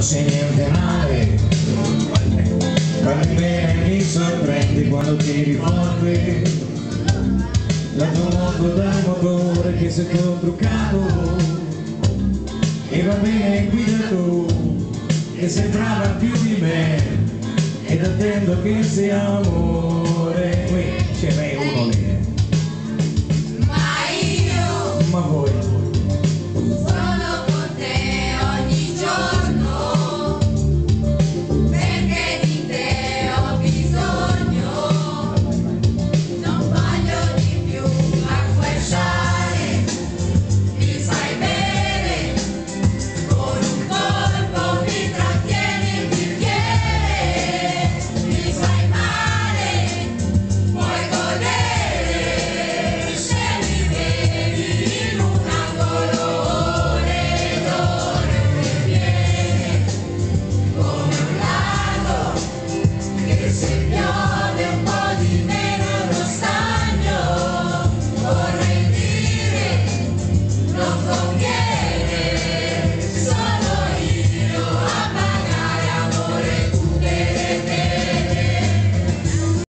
non c'è niente male. Parli bene mi sorprendi quando ti ricordi La tua moto dà un che se t'ho truccato E va bene guida tu Che sei brava più di me. Ed attendo che sia amore. Qui ce n'è uno lì. Ma io Ma voi.